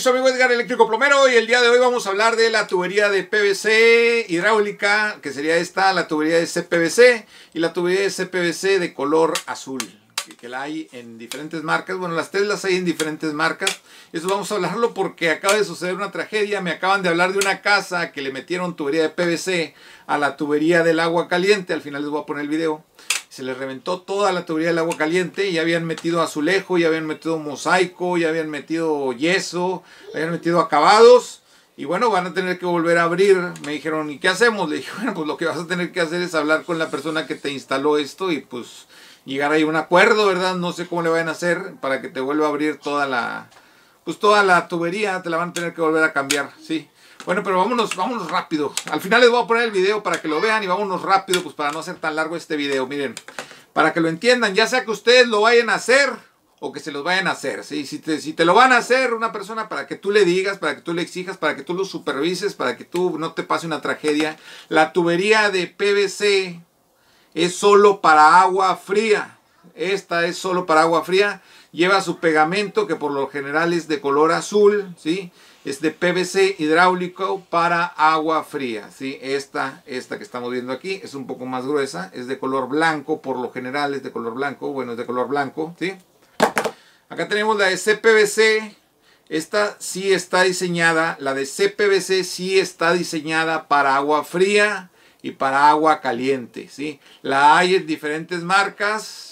soy su amigo Edgar Eléctrico Plomero y el día de hoy vamos a hablar de la tubería de PVC hidráulica, que sería esta, la tubería de CPVC y la tubería de CPVC de color azul, que, la hay en diferentes marcas. Bueno, las tres las hay en diferentes marcas. Eso vamos a hablarlo porque acaba de suceder una tragedia. Me acaban de hablar de una casa que le metieron tubería de PVC a la tubería del agua caliente. Al final les voy a poner el video se les reventó toda la tubería del agua caliente y habían metido azulejo, ya habían metido mosaico, ya habían metido yeso, habían metido acabados. Y bueno, van a tener que volver a abrir. Me dijeron, ¿y qué hacemos? Le dije, bueno, pues lo que vas a tener que hacer es hablar con la persona que te instaló esto y pues llegar ahí a un acuerdo, ¿verdad? No sé cómo le van a hacer para que te vuelva a abrir toda la, pues toda la tubería, te la van a tener que volver a cambiar, ¿sí? Bueno, pero vámonos, vámonos rápido. Al final les voy a poner el video para que lo vean y vámonos rápido, pues para no hacer tan largo este video. Miren, para que lo entiendan, ya sea que ustedes lo vayan a hacer o que se los vayan a hacer. ¿sí? Si, te, si te lo van a hacer una persona para que tú le digas, para que tú le exijas, para que tú lo supervises, para que tú no te pase una tragedia. La tubería de PVC es solo para agua fría. Esta es solo para agua fría. Lleva su pegamento que por lo general es de color azul, ¿sí? Es de PVC hidráulico para agua fría. ¿sí? Esta, esta que estamos viendo aquí es un poco más gruesa, es de color blanco, por lo general es de color blanco, bueno, es de color blanco. ¿sí? Acá tenemos la de CPVC, esta sí está diseñada, la de CPVC sí está diseñada para agua fría y para agua caliente. ¿sí? La hay en diferentes marcas,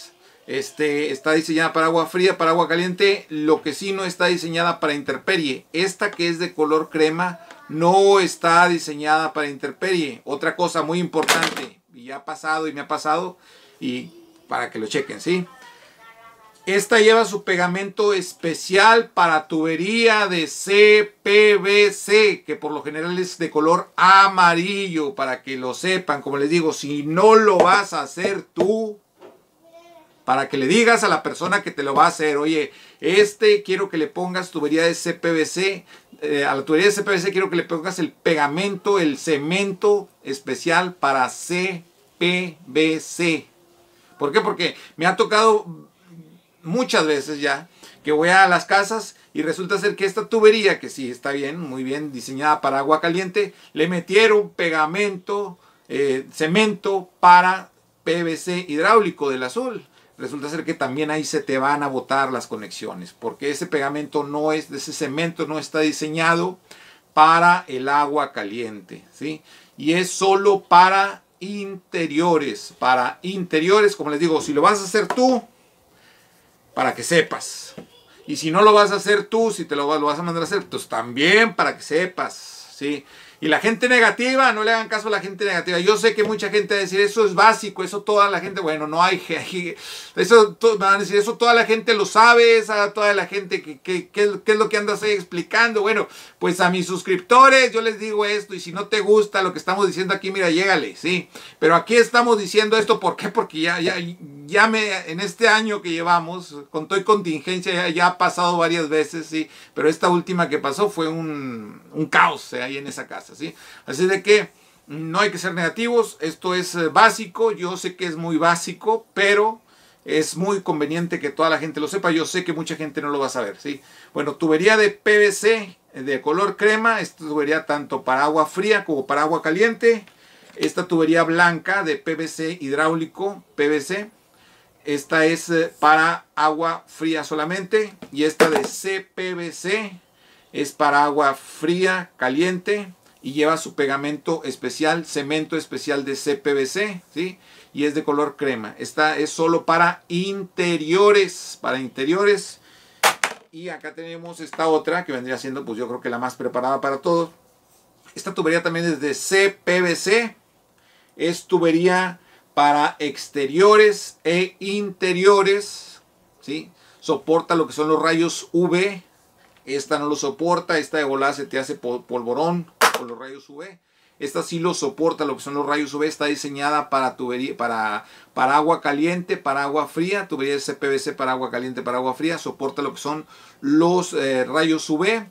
este, está diseñada para agua fría, para agua caliente. Lo que sí no está diseñada para interperie. Esta que es de color crema no está diseñada para interperie. Otra cosa muy importante. Y ya ha pasado y me ha pasado. Y para que lo chequen, ¿sí? Esta lleva su pegamento especial para tubería de CPVC, que por lo general es de color amarillo, para que lo sepan. Como les digo, si no lo vas a hacer tú, para que le digas a la persona que te lo va a hacer, oye, este quiero que le pongas tubería de CPVC, eh, a la tubería de CPVC quiero que le pongas el pegamento, el cemento especial para CPVC. ¿Por qué? Porque me ha tocado muchas veces ya que voy a las casas y resulta ser que esta tubería, que sí está bien, muy bien diseñada para agua caliente, le metieron pegamento, eh, cemento para PVC hidráulico del azul resulta ser que también ahí se te van a botar las conexiones, porque ese pegamento no es, ese cemento no está diseñado para el agua caliente, ¿sí? Y es solo para interiores, para interiores, como les digo, si lo vas a hacer tú, para que sepas. Y si no lo vas a hacer tú, si te lo, vas a mandar a hacer, pues también para que sepas, ¿sí? Y la gente negativa, no le hagan caso a la gente negativa. Yo sé que mucha gente va a decir, eso es básico, eso toda la gente, bueno, no hay, eso van a decir, eso toda la gente lo sabe, esa toda la gente, que, que, ¿qué es lo que andas ahí explicando? Bueno, pues a mis suscriptores yo les digo esto, y si no te gusta lo que estamos diciendo aquí, mira, llégale, sí. Pero aquí estamos diciendo esto, ¿por qué? Porque ya, ya, ya me, en este año que llevamos, con toda contingencia, ya, ha pasado varias veces, sí. Pero esta última que pasó fue un, un caos eh, ahí en esa casa. Así de que no hay que ser negativos, esto es eh, básico, yo sé que es muy básico, pero es muy conveniente que toda la gente lo sepa, yo sé que mucha gente no lo va a saber, ¿sí? Bueno, tubería de PVC eh, de color crema, esta tubería tanto para agua fría como para agua caliente, esta tubería blanca de PVC hidráulico, PVC, esta es eh, para agua fría solamente y esta de CPVC es para agua fría, caliente y lleva su pegamento especial, cemento especial de CPVC, ¿sí? Y es de color crema. Esta es solo para interiores, para interiores. Y acá tenemos esta otra que vendría siendo, pues yo creo que la más preparada para todos. Esta tubería también es de CPVC. Es tubería para exteriores e interiores, ¿sí? Soporta lo que son los rayos UV. Esta no lo soporta, esta de volada te hace polvorón, con los rayos UV. Esta sí lo soporta, lo que son los rayos UV. Está diseñada para tubería, para, para agua caliente, para agua fría. Tubería de CPVC para agua caliente, para agua fría. Soporta lo que son los eh, rayos UV.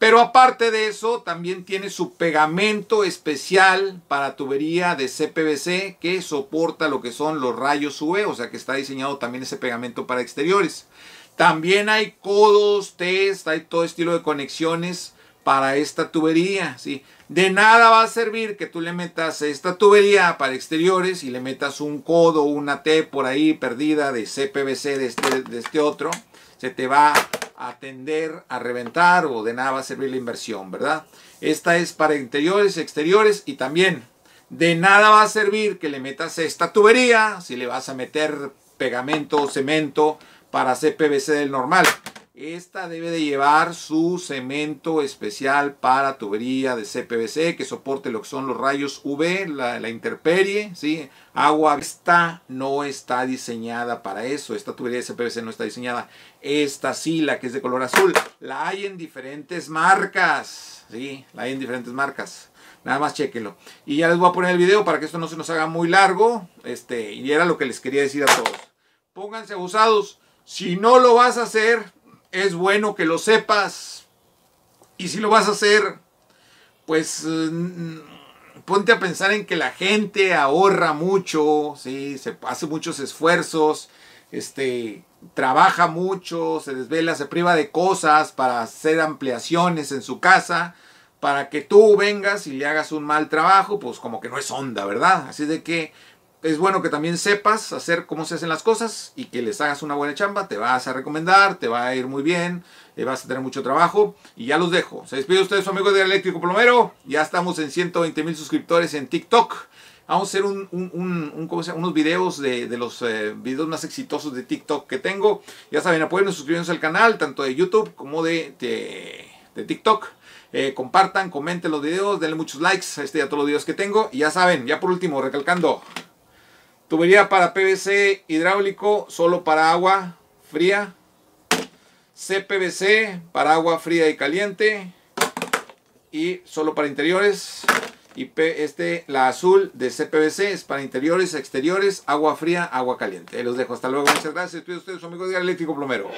Pero aparte de eso, también tiene su pegamento especial para tubería de CPVC que soporta lo que son los rayos UV. O sea que está diseñado también ese pegamento para exteriores. También hay codos, test, hay todo estilo de conexiones para esta tubería, ¿sí? De nada va a servir que tú le metas esta tubería para exteriores y le metas un codo, una T por ahí perdida de CPVC de este, de este otro. Se te va a tender a reventar o de nada va a servir la inversión, ¿verdad? Esta es para interiores, exteriores y también de nada va a servir que le metas esta tubería si le vas a meter pegamento o cemento para hacer PVC del normal. Esta debe de llevar su cemento especial para tubería de CPVC que soporte lo que son los rayos UV, la, la interperie, ¿sí? agua. Esta no está diseñada para eso. Esta tubería de CPVC no está diseñada. Esta sí, la que es de color azul. La hay en diferentes marcas. Sí, la hay en diferentes marcas. Nada más chequenlo. Y ya les voy a poner el video para que esto no se nos haga muy largo. Este, y era lo que les quería decir a todos. Pónganse abusados. Si no lo vas a hacer, es bueno que lo sepas. Y si lo vas a hacer, pues mm, ponte a pensar en que la gente ahorra mucho, ¿sí? se hace muchos esfuerzos, este, trabaja mucho, se desvela, se priva de cosas para hacer ampliaciones en su casa, para que tú vengas y le hagas un mal trabajo, pues como que no es onda, ¿verdad? Así de que es bueno que también sepas hacer cómo se hacen las cosas y que les hagas una buena chamba. Te vas a recomendar, te va a ir muy bien, eh, vas a tener mucho trabajo. Y ya los dejo. Se despide usted su amigo de Eléctrico Plomero. Ya estamos en 120 mil suscriptores en TikTok. Vamos a hacer un, unos videos de, los eh, videos más exitosos de TikTok que tengo. Ya saben, apoyen suscribiéndose al canal, tanto de YouTube como de, de, TikTok. Eh, compartan, comenten los videos, denle muchos likes este y a todos los videos que tengo. Y ya saben, ya por último, recalcando, Tubería para PVC hidráulico solo para agua fría. CPVC para agua fría y caliente. Y solo para interiores. Y este, la azul de CPVC es para interiores, exteriores, agua fría, agua caliente. los dejo. Hasta luego. Muchas gracias. Estoy usted su amigo de Eléctrico Plomero.